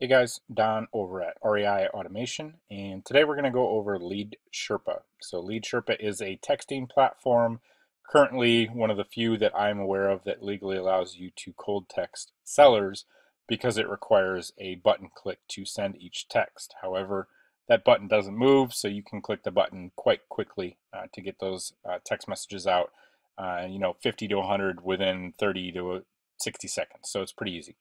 Hey guys, Don over at REI Automation, and today we're going to go over Lead Sherpa. So Lead Sherpa is a texting platform, currently one of the few that I'm aware of that legally allows you to cold text sellers because it requires a button click to send each text. However, that button doesn't move, so you can click the button quite quickly uh, to get those uh, text messages out, uh, you know, 50 to 100 within 30 to 60 seconds. So it's pretty easy.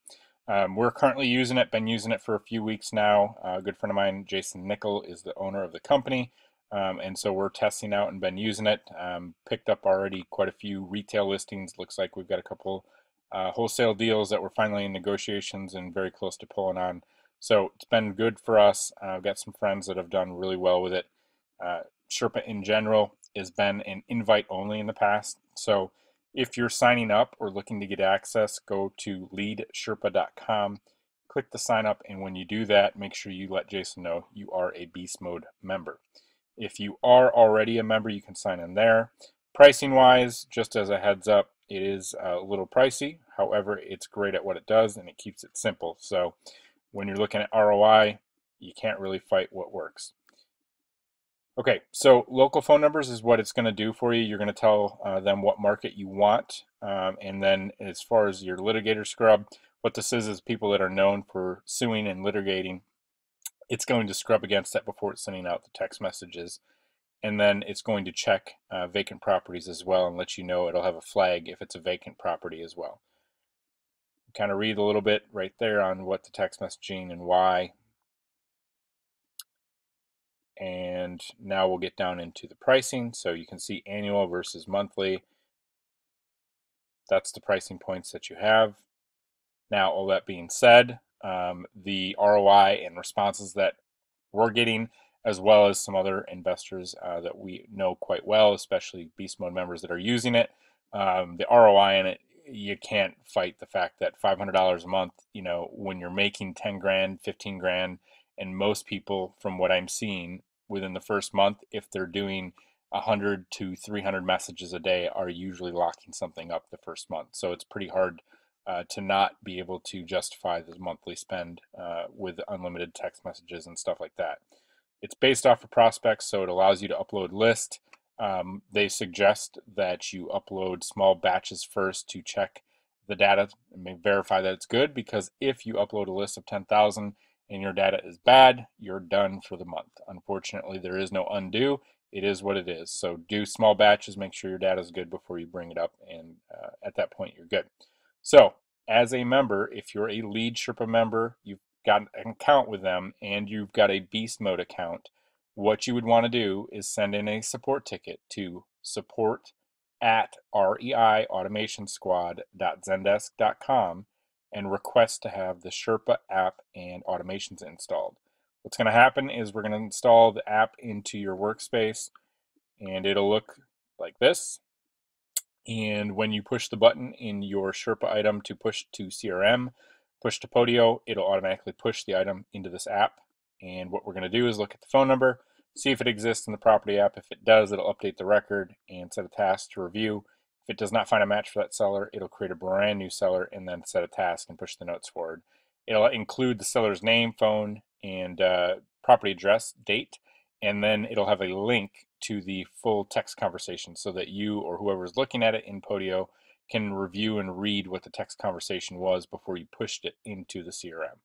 Um, we're currently using it, been using it for a few weeks now. Uh, a good friend of mine, Jason Nickel, is the owner of the company. Um, and so we're testing out and been using it. Um, picked up already quite a few retail listings. Looks like we've got a couple uh, wholesale deals that we're finally in negotiations and very close to pulling on. So it's been good for us. Uh, I've got some friends that have done really well with it. Uh, Sherpa in general has been an invite only in the past. So if you're signing up or looking to get access, go to leadsherpa.com, click the sign up, and when you do that, make sure you let Jason know you are a Beast Mode member. If you are already a member, you can sign in there. Pricing wise, just as a heads up, it is a little pricey. However, it's great at what it does and it keeps it simple. So when you're looking at ROI, you can't really fight what works. Okay, so local phone numbers is what it's going to do for you. You're going to tell uh, them what market you want. Um, and then as far as your litigator scrub, what this is is people that are known for suing and litigating. It's going to scrub against that before it's sending out the text messages. And then it's going to check uh, vacant properties as well and let you know it'll have a flag if it's a vacant property as well. Kind of read a little bit right there on what the text messaging and why and now we'll get down into the pricing. So you can see annual versus monthly. That's the pricing points that you have. Now, all that being said, um, the ROI and responses that we're getting, as well as some other investors uh, that we know quite well, especially Beast Mode members that are using it, um, the ROI in it, you can't fight the fact that $500 a month, you know, when you're making 10 grand, 15 grand, and most people, from what I'm seeing, within the first month, if they're doing 100 to 300 messages a day, are usually locking something up the first month. So it's pretty hard uh, to not be able to justify the monthly spend uh, with unlimited text messages and stuff like that. It's based off of prospects, so it allows you to upload list. Um, they suggest that you upload small batches first to check the data and verify that it's good because if you upload a list of 10,000 and your data is bad, you're done for the month. Unfortunately, there is no undo. It is what it is. So do small batches, make sure your data is good before you bring it up, and uh, at that point, you're good. So as a member, if you're a Lead Sherpa member, you've got an account with them, and you've got a Beast Mode account, what you would want to do is send in a support ticket to support at reiautomationsquad.zendesk.com and request to have the Sherpa app and automations installed. What's going to happen is we're going to install the app into your workspace and it'll look like this. And when you push the button in your Sherpa item to push to CRM, push to Podio, it'll automatically push the item into this app. And what we're going to do is look at the phone number, see if it exists in the property app. If it does, it'll update the record and set a task to review if it does not find a match for that seller, it'll create a brand new seller and then set a task and push the notes forward. It'll include the seller's name, phone, and uh, property address, date, and then it'll have a link to the full text conversation so that you or whoever is looking at it in Podio can review and read what the text conversation was before you pushed it into the CRM.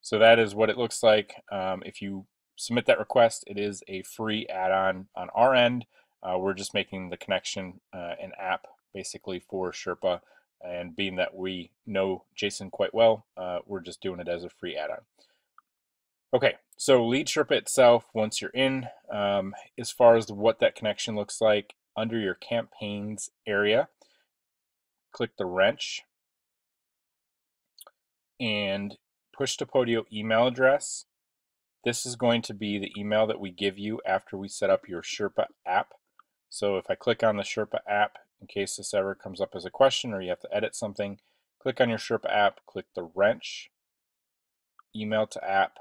So that is what it looks like. Um, if you submit that request, it is a free add-on on our end. Uh, we're just making the connection uh, an app basically for Sherpa. And being that we know Jason quite well, uh, we're just doing it as a free add-on. Okay, so Lead Sherpa itself, once you're in, um, as far as what that connection looks like, under your campaigns area, click the wrench and push to Podio email address. This is going to be the email that we give you after we set up your Sherpa app. So if I click on the Sherpa app, in case this ever comes up as a question or you have to edit something, click on your Sherpa app, click the wrench, email to app,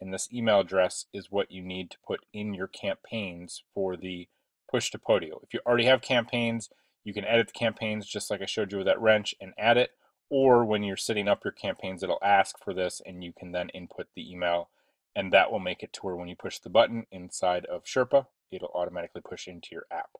and this email address is what you need to put in your campaigns for the push to Podio. If you already have campaigns, you can edit the campaigns just like I showed you with that wrench and add it, or when you're setting up your campaigns, it'll ask for this and you can then input the email and that will make it to where when you push the button inside of Sherpa, it'll automatically push into your app.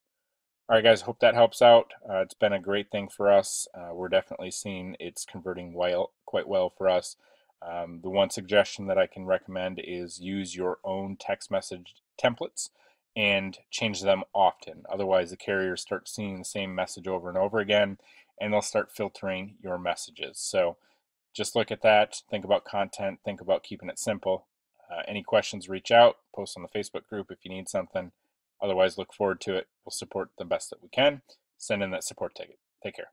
All right, guys, hope that helps out. Uh, it's been a great thing for us. Uh, we're definitely seeing it's converting well, quite well for us. Um, the one suggestion that I can recommend is use your own text message templates and change them often. Otherwise, the carriers start seeing the same message over and over again, and they'll start filtering your messages. So just look at that, think about content, think about keeping it simple. Uh, any questions, reach out, post on the Facebook group if you need something. Otherwise, look forward to it. We'll support the best that we can. Send in that support ticket. Take care.